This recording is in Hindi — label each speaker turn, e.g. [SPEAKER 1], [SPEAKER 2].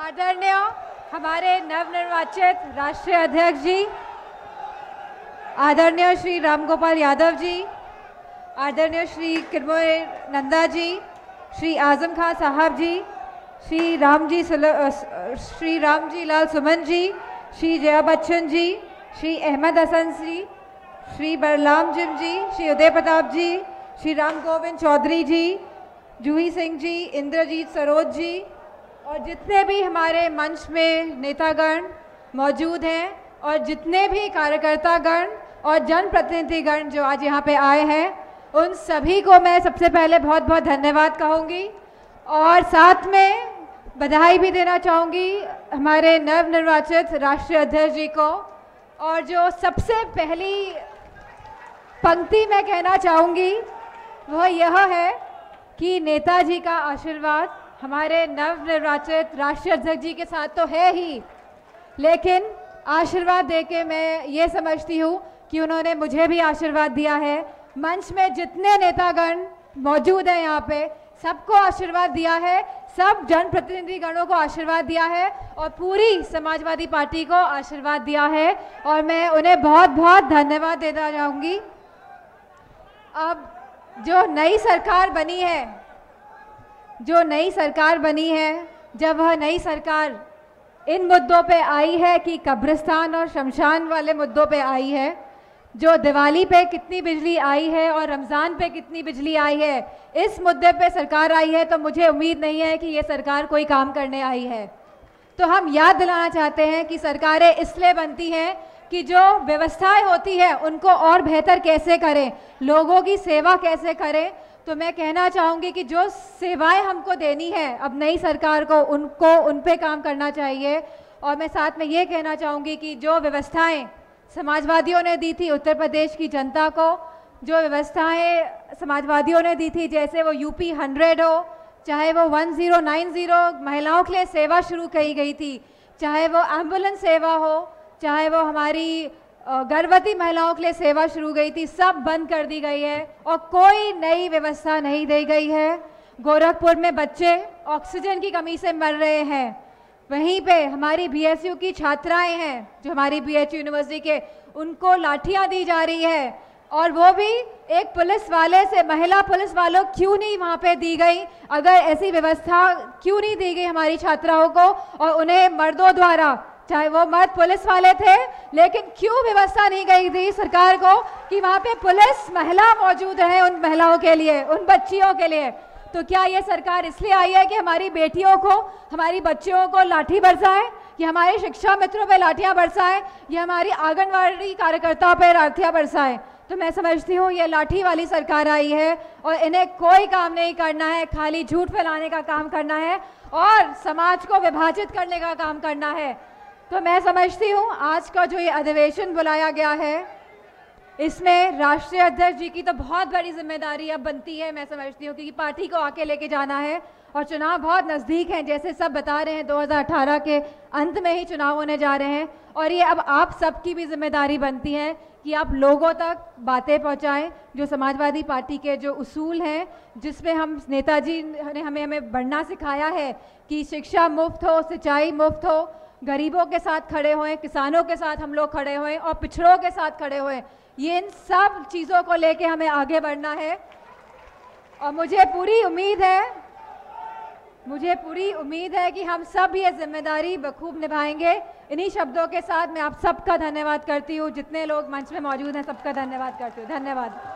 [SPEAKER 1] आदरणीय हमारे नवनिर्वाचित राष्ट्रीय अध्यक्ष जी, आदरणीय श्री रामगोपाल यादव जी, आदरणीय श्री किरमोय नंदा जी, श्री आज़म खान साहब जी, श्री राम जी श्री राम जी लाल सुमन जी, श्री जया बच्चन जी, श्री अहमद हसन जी, श्री बलराम जिम जी, श्री उदय प्रताप जी, श्री राम गोविंद चौधरी जी, जूही सिंह जी, इंद्रजीत सरोज जी और जितने भी हमारे मंच में नेतागण मौजूद हैं और जितने भी कार्यकर्तागण और जनप्रतिनिधिगण जो आज यहाँ पे आए हैं, उन सभी को मैं सबसे पहले बहुत बहुत धन्यवाद कहूँगी। और साथ में बधाई भी देना चाहूँगी हमारे नवनिर्वाचित राष्ट्रीय अध्यक्ष जी को। और जो सबसे पहली पंक्ति मैं कहना चाहूँगी, वह यह है कि नेताजी का आशीर्वाद हमारे नवनिर्वाचित राष्ट्रीय अध्यक्ष जी के साथ तो है ही। लेकिन आशीर्वाद देके मैं ये समझती हूँ कि उन्होंने मुझे भी आशीर्वाद दिया है। मंच में जितने नेतागण मौजूद हैं यहाँ पे, सबको आशीर्वाद दिया है, सब जनप्रतिनिधि गणों को आशीर्वाद दिया है और पूरी समाजवादी पार्टी को आशीर्वाद दिया है और मैं उन्हें बहुत बहुत धन्यवाद देना चाहूँगी अब जो नई सरकार बनी है जो नई सरकार बनी है, जब वह नई सरकार इन मुद्दों पे आई है कि कब्रिस्तान और शमशान वाले मुद्दों पे आई है, जो दिवाली पे कितनी बिजली आई है और रमज़ान पे कितनी बिजली आई है, इस मुद्दे पे सरकार आई है तो मुझे उम्मीद नहीं है कि ये सरकार कोई काम करने आई है। तो हम याद दिलाना चाहते हैं कि सरकारें इसलिए बनती हैं कि जो व्यवस्थाएँ होती है, उनको और बेहतर कैसे करें, लोगों की सेवा कैसे करें तो मैं कहना चाहूँगी कि जो सेवाएँ हमको देनी है, अब नई सरकार को, उनको, उन पे काम करना चाहिए। और मैं साथ में ये कहना चाहूँगी कि जो व्यवस्थाएँ समाजवादियों ने दी थी उत्तर प्रदेश की जनता को, जो व्यवस्थाएँ समाजवादियों ने दी थी, जैसे वो यूपी हंड्रेड हो, चाहे वो वन ज़ीरो नाइन ज़ीरो महिलाओं के लिए सेवा शुरू की गई थी, चाहे वो एंबुलेंस सेवा हो, चाहे वो हमारी गर्भवती महिलाओं के लिए सेवा शुरू गई थी, सब बंद कर दी गई है और कोई नई व्यवस्था नहीं दी गई है। गोरखपुर में बच्चे ऑक्सीजन की कमी से मर रहे हैं। वहीं पे हमारी बीएसयू की छात्राएँ हैं, जो हमारी बीएचयू यूनिवर्सिटी के, उनको लाठियाँ दी जा रही है। और वो भी एक पुलिस वाले से, महिला पुलिस वालों क्यों नहीं वहाँ पे दी गई? अगर ऐसी व्यवस्था क्यों नहीं दी गई हमारी छात्राओं को और उन्हें मर्दों द्वारा चाहे वो मर्द पुलिस वाले थे, लेकिन क्यों व्यवस्था नहीं गई थी सरकार को कि वहाँ पे पुलिस महिला मौजूद है उन महिलाओं के लिए, उन बच्चियों के लिए? तो क्या ये सरकार इसलिए आई है कि हमारी बेटियों को, हमारी बच्चियों को लाठी बरसाए, कि हमारे शिक्षा मित्रों पे लाठियाँ बरसाए ये हमारी आंगनबाड़ी कार्यकर्ताओं पर लाठियाँ बरसाए? तो मैं समझती हूँ ये लाठी वाली सरकार आई है और इन्हें कोई काम नहीं करना है, खाली झूठ फैलाने का काम करना है और समाज को विभाजित करने का काम करना है। तो मैं समझती हूँ आज का जो ये अधिवेशन बुलाया गया है, इसमें राष्ट्रीय अध्यक्ष जी की तो बहुत बड़ी ज़िम्मेदारी अब बनती है। मैं समझती हूँ क्योंकि पार्टी को आके लेके जाना है और चुनाव बहुत नज़दीक हैं, जैसे सब बता रहे हैं 2018 के अंत में ही चुनाव होने जा रहे हैं और ये अब आप सबकी भी ज़िम्मेदारी बनती है कि आप लोगों तक बातें पहुंचाएँ, जो समाजवादी पार्टी के जो उसूल हैं, जिसमें हम नेताजी ने हमें हमें बढ़ना सिखाया है कि शिक्षा मुफ़्त हो, सिंचाई मुफ़्त हो गरीबों के साथ खड़े हुए, किसानों के साथ हम लोग खड़े हुए और पिछड़ों के साथ खड़े हुए। ये इन सब चीज़ों को लेके हमें आगे बढ़ना है। और मुझे पूरी उम्मीद है, मुझे पूरी उम्मीद है कि हम सब ये ज़िम्मेदारी बखूब निभाएँगे। इन्हीं शब्दों के साथ मैं आप सबका धन्यवाद करती हूँ। जितने लोग मंच में मौजूद हैं, सबका धन्यवाद करती हूँ। धन्यवाद।